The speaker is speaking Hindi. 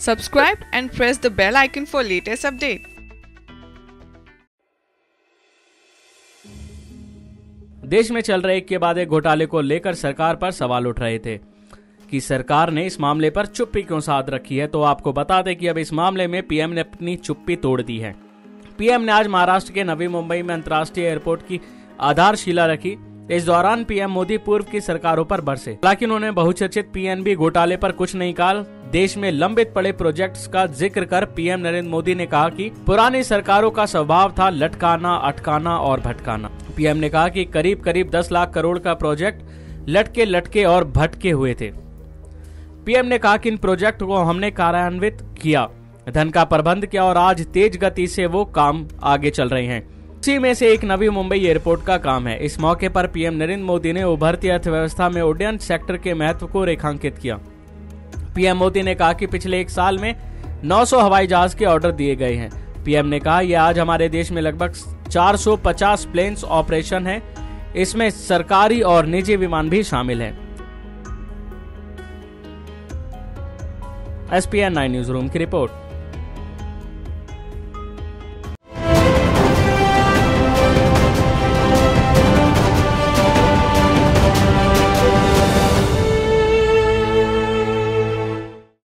Subscribe and press the bell icon for latest update. देश में चल रहे एक के बाद एक घोटाले को लेकर सरकार पर सवाल उठ रहे थे कि सरकार ने इस मामले पर चुप्पी क्यों साध रखी है? तो आपको बता दें कि अब इस मामले में पीएम ने अपनी चुप्पी तोड़ दी है। पीएम ने आज महाराष्ट्र के नवी मुंबई में अंतर्राष्ट्रीय एयरपोर्ट की आधारशिला रखी। इस दौरान पीएम मोदी पूर्व की सरकारों पर बरसे। हालाँकि उन्होंने बहुचर्चित पीएनबी घोटाले पर कुछ नहीं कहा। देश में लंबित पड़े प्रोजेक्ट्स का ज़िक्र कर पीएम नरेंद्र मोदी ने कहा कि पुरानी सरकारों का स्वभाव था लटकाना, अटकाना और भटकाना। पीएम ने कहा कि करीब करीब 10 लाख करोड़ का प्रोजेक्ट लटके लटके और भटके हुए थे। पीएम ने कहा कि इन प्रोजेक्ट को हमने कार्यान्वित किया। धन का प्रबंध किया और आज तेज गति से वो काम आगे चल रहे हैं। इसी में से एक नवी मुंबई एयरपोर्ट का काम है। इस मौके पर पीएम नरेंद्र मोदी ने उभरती अर्थव्यवस्था में उड्डयन सेक्टर के महत्व को रेखांकित किया। पीएम मोदी ने कहा कि पिछले एक साल में 900 हवाई जहाज़ के ऑर्डर दिए गए हैं। पीएम ने कहा यह आज हमारे देश में लगभग 450 प्लेन्स ऑपरेशन है। इसमें सरकारी और निजी विमान भी शामिल है। एसपीएन नाइन न्यूज़ रूम की रिपोर्ट।